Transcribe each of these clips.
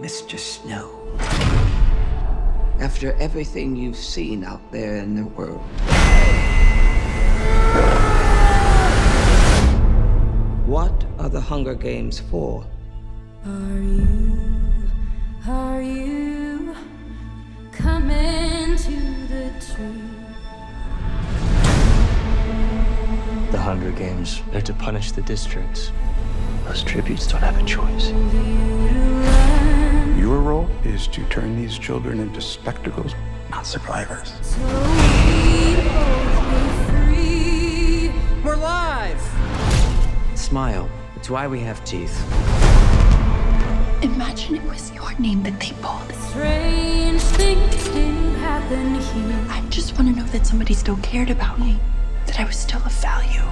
Mr. Snow. After everything you've seen out there in the world, what are the Hunger Games for? Are you, are you coming to the tree? The Hunger Games, they're to punish the districts. Those tributes don't have a choice. Your role is to turn these children into spectacles, not survivors. So we free. We're live! Smile. It's why we have teeth. Imagine it was your name that they pulled. Strange things do happen here. I just want to know that somebody still cared about me, that I was still of value.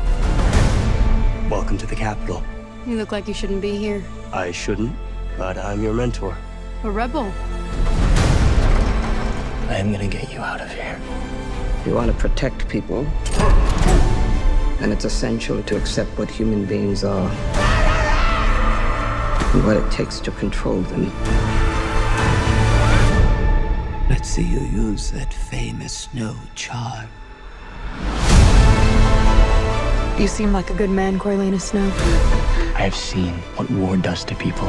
Welcome to the Capitol. You look like you shouldn't be here. I shouldn't, but I'm your mentor. A rebel. I am gonna get you out of here. You want to protect people, and it's essential to accept what human beings are and what it takes to control them. Let's see you use that famous snow charm. You seem like a good man, Coriolanus Snow. I have seen what war does to people.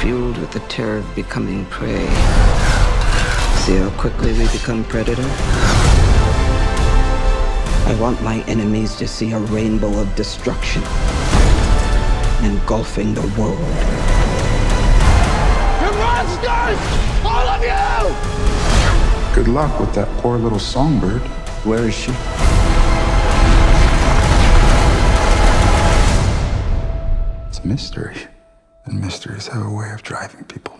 Fueled with the terror of becoming prey. See how quickly we become predator? I want my enemies to see a rainbow of destruction engulfing the world. Monsters, All of you! Good luck with that poor little songbird. Where is she? It's a mystery. And mysteries have a way of driving people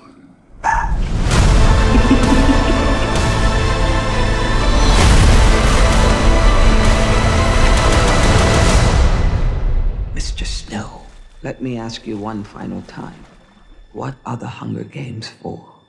back. Mr. Snow, let me ask you one final time. What are the Hunger Games for?